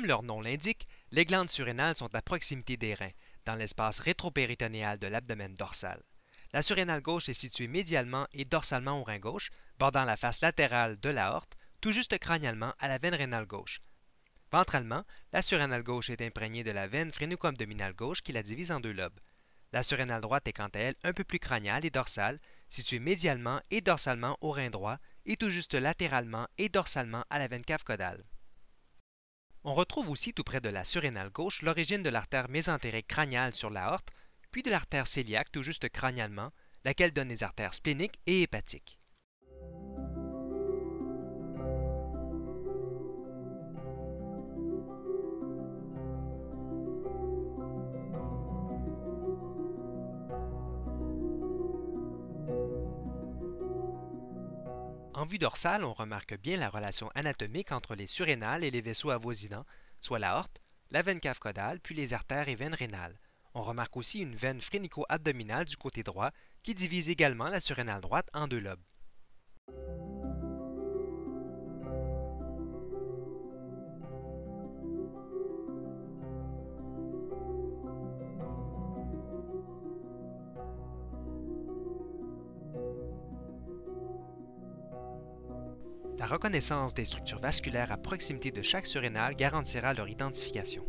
Comme leur nom l'indique, les glandes surrénales sont à proximité des reins, dans l'espace rétropéritonéal de l'abdomen dorsal. La surrénale gauche est située médialement et dorsalement au rein gauche, bordant la face latérale de l'aorte, tout juste crânialement à la veine rénale gauche. Ventralement, la surrénale gauche est imprégnée de la veine phrénico-abdominale gauche qui la divise en deux lobes. La surrénale droite est quant à elle un peu plus crâniale et dorsale, située médialement et dorsalement au rein droit et tout juste latéralement et dorsalement à la veine cave caudale. On retrouve aussi tout près de la surrénale gauche l'origine de l'artère mésentérique crâniale sur l'aorte, puis de l'artère cœliaque tout juste crânialement, laquelle donne les artères spléniques et hépatiques. En vue dorsale, on remarque bien la relation anatomique entre les surrénales et les vaisseaux avoisinants, soit l'aorte, la veine cave caudale, puis les artères et veines rénales. On remarque aussi une veine phrénico-abdominale du côté droit qui divise également la surrénale droite en deux lobes. La reconnaissance des structures vasculaires à proximité de chaque surrénale garantira leur identification.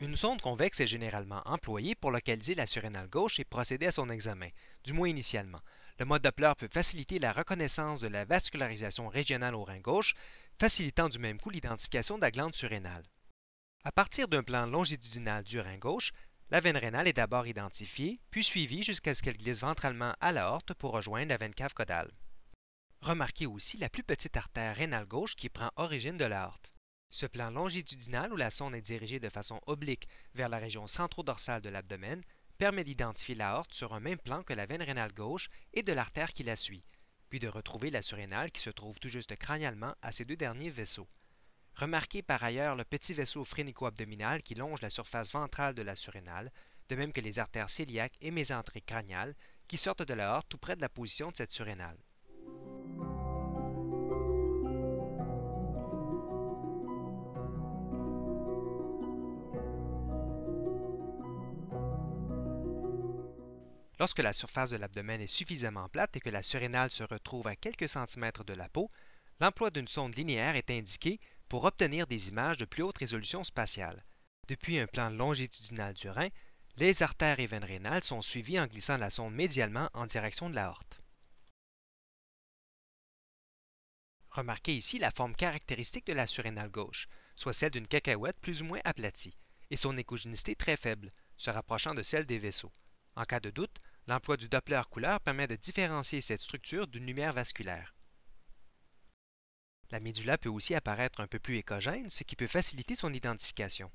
Une sonde convexe est généralement employée pour localiser la surrénale gauche et procéder à son examen, du moins initialement. Le mode Doppler peut faciliter la reconnaissance de la vascularisation régionale au rein gauche, facilitant du même coup l'identification de la glande surrénale. À partir d'un plan longitudinal du rein gauche, la veine rénale est d'abord identifiée, puis suivie jusqu'à ce qu'elle glisse ventralement à l'aorte pour rejoindre la veine cave caudale. Remarquez aussi la plus petite artère rénale gauche qui prend origine de l'aorte. Ce plan longitudinal où la sonde est dirigée de façon oblique vers la région centro-dorsale de l'abdomen permet d'identifier l'aorte sur un même plan que la veine rénale gauche et de l'artère qui la suit, puis de retrouver la surrénale qui se trouve tout juste crânialement à ces deux derniers vaisseaux. Remarquez par ailleurs le petit vaisseau phrénico-abdominal qui longe la surface ventrale de la surrénale, de même que les artères cœliaques et mésentriques crâniales qui sortent de la tout près de la position de cette surrénale. Lorsque la surface de l'abdomen est suffisamment plate et que la surrénale se retrouve à quelques centimètres de la peau, l'emploi d'une sonde linéaire est indiqué pour obtenir des images de plus haute résolution spatiale. Depuis un plan longitudinal du rein, les artères et veines rénales sont suivies en glissant la sonde médialement en direction de l'aorte. Remarquez ici la forme caractéristique de la surrénale gauche, soit celle d'une cacahuète plus ou moins aplatie, et son écogénicité très faible, se rapprochant de celle des vaisseaux. En cas de doute, l'emploi du Doppler couleur permet de différencier cette structure d'une lumière vasculaire. La médula peut aussi apparaître un peu plus écogène, ce qui peut faciliter son identification.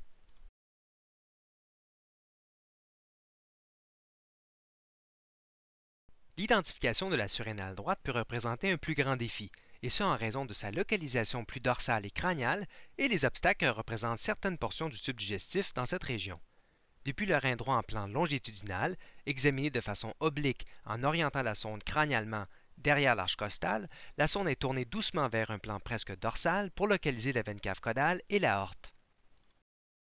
L'identification de la surrénale droite peut représenter un plus grand défi, et ce en raison de sa localisation plus dorsale et crâniale et les obstacles que représentent certaines portions du tube digestif dans cette région. Depuis le rein droit en plan longitudinal, examiné de façon oblique en orientant la sonde crânialement Derrière l'arche costale, la sonde est tournée doucement vers un plan presque dorsal pour localiser la veine cave caudale et la horte.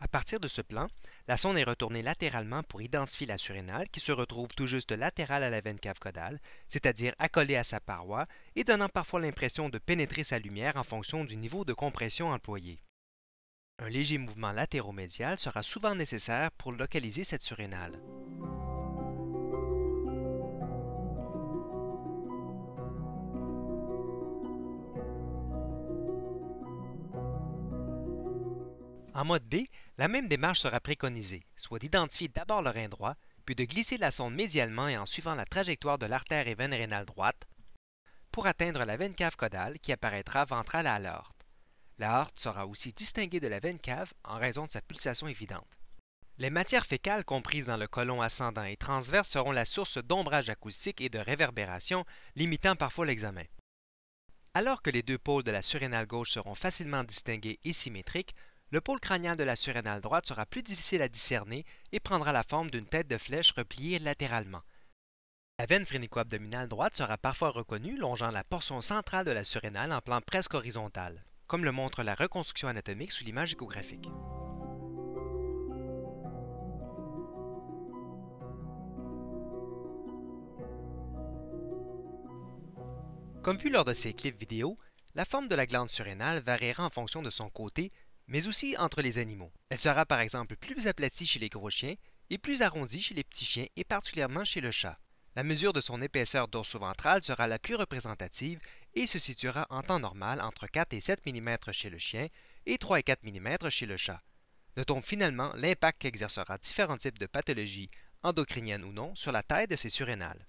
À partir de ce plan, la sonde est retournée latéralement pour identifier la surrénale qui se retrouve tout juste latérale à la veine cave caudale, c'est-à-dire accolée à sa paroi et donnant parfois l'impression de pénétrer sa lumière en fonction du niveau de compression employé. Un léger mouvement latéromédial sera souvent nécessaire pour localiser cette surrénale. En mode B, la même démarche sera préconisée, soit d'identifier d'abord le rein droit, puis de glisser la sonde médialement et en suivant la trajectoire de l'artère et veine rénale droite pour atteindre la veine cave caudale qui apparaîtra ventrale à l'aorte. La sera aussi distinguée de la veine cave en raison de sa pulsation évidente. Les matières fécales comprises dans le côlon ascendant et transverse seront la source d'ombrage acoustique et de réverbération, limitant parfois l'examen. Alors que les deux pôles de la surrénale gauche seront facilement distingués et symétriques, le pôle crânien de la surrénale droite sera plus difficile à discerner et prendra la forme d'une tête de flèche repliée latéralement. La veine phrénico-abdominale droite sera parfois reconnue longeant la portion centrale de la surrénale en plan presque horizontal, comme le montre la reconstruction anatomique sous l'image échographique. Comme vu lors de ces clips vidéo, la forme de la glande surrénale variera en fonction de son côté mais aussi entre les animaux. Elle sera par exemple plus aplatie chez les gros chiens et plus arrondie chez les petits chiens et particulièrement chez le chat. La mesure de son épaisseur dorso-ventrale sera la plus représentative et se situera en temps normal entre 4 et 7 mm chez le chien et 3 et 4 mm chez le chat. Notons finalement l'impact qu'exercera différents types de pathologies, endocriniennes ou non, sur la taille de ces surrénales.